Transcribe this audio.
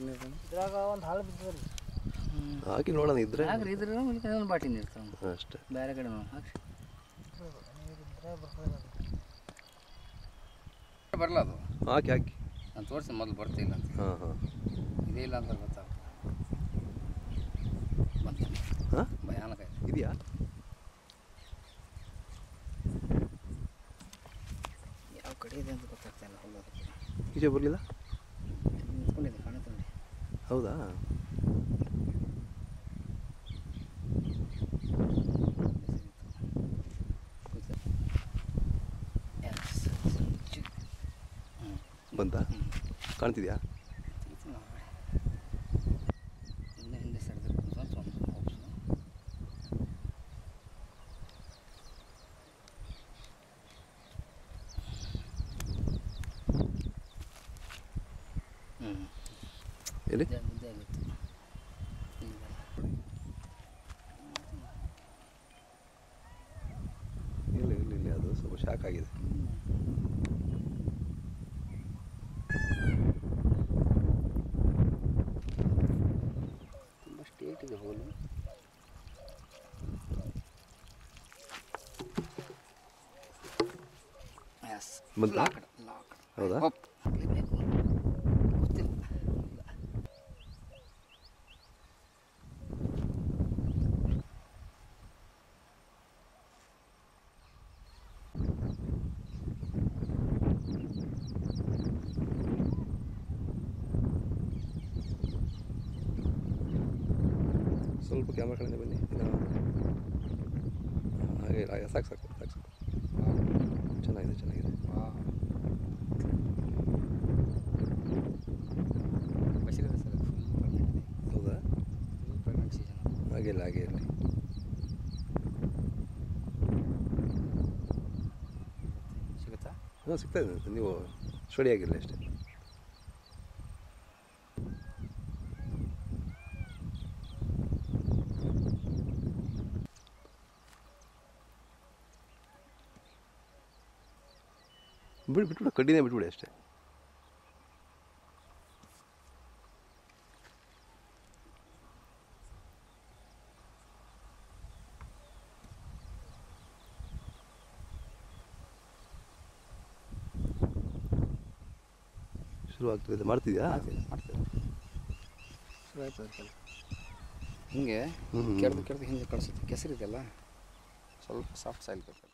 ಇದ್ರಾಗ ಒಂದು ಹಾಳು ಬಿದ್ದದ ಹಾಕಿ ನೋಡೋಣ ಇದ್ರೆ? ಹಾಕ್ರಿ ಇದ್ರ ಒಂದು ಬಾಟಿ ತಗೊಂಡು ಅಷ್ಟೇ. ಬೇರೆ ಕಡೆ ನೋಡಿ ಹಾಕಿ ಬರಲ್ಲ ಅದು? ಹಾಕಿ ಹಾಕಿ. ನಾನು ತೋರಿಸಿ ಮೊದಲು ಬರ್ತಿಲ್ಲ ಅಂತ. ಹಾಂ ಹಾಂ. ಇದೇ ಇಲ್ಲ ಅಂತ ಗೊತ್ತಾಗ್ತದೆ. ಹಾಂ? ಭಯಾನಕ ಇದೆ. ಇದೆಯಾ? ಯಾವ ಕಡೆ ಇದೆ ಅಂತ ಗೊತ್ತಾಗ್ತಾ ಇಲ್ಲ ಹೋಗೋದಕ್ಕೆ. ಈಚೆ ಬರಲಿಲ್ಲ? ಹೌದಾ? ಬಂತ? ಕಾಣ್ತಿದ್ಯಾ ಇನ್ನು ಹಿಂದೆ ಸರಿದಿರ್ಬೋದು ಸ್ವಲ್ಪ ಒಂದು ಹೋಪ್ಸು ಹ್ಞೂ ಇದೇ ಇಲ್ಲ. ಇಲ್ಲ ಅದು ಸ್ವಲ್ಪ ಶಾಕ್ ಆಗಿದೆ. ತುಂಬ ಸ್ಟೇಟ್ ಇದೆ ಹೋಲು. ಹೌದಾ? ಸ್ವಲ್ಪ ಕ್ಯಾಮ್ರಾ ಕಡೆಯಿಂದ ಬನ್ನಿ. ಹಾಗೆ ಹಾಗೆ ಸಾಕು ಸಾಕು ಸಾಕು ಸಾಕು. ಚೆನ್ನಾಗಿದೆ ಚೆನ್ನಾಗಿದೆ. ಹೌದಾ? ಹಾಗೆ ಇಲ್ಲ ಹಾಗೆ ಇರಲಿ. ಸಿಗುತ್ತಾ? ಹಾಂ ಸಿಗ್ತಾ ಇದೆ. ನೀವು ಸ್ಟಡಿ ಆಗಿರಲಿ ಅಷ್ಟೇ. ಬಿಟ್ಬಿಡು ಕಡ್ಡಿನೇ ಬಿಟ್ಬಿಡಿ ಅಷ್ಟೇ ಶುರು ಆಗ್ತದೆ ಮಾಡ್ತಿದ್ಯಾ ಮಾಡ್ತೇವೆ ಶುರು ಆಯ್ತು ಅದಕ್ಕೆಲ್ಲ ಹಿಂಗೆ ಹ್ಮ್. ಕೆರೆದು ಕೆರೆದು ಹಿಂದೆ ಕಳಿಸುತ್ತೆ ಕೆಸರಿದೆಲ್ಲ ಸ್ವಲ್ಪ ಸಾಫ್ಟ್ ಸಾಯಿಲ್ ಬೇಕು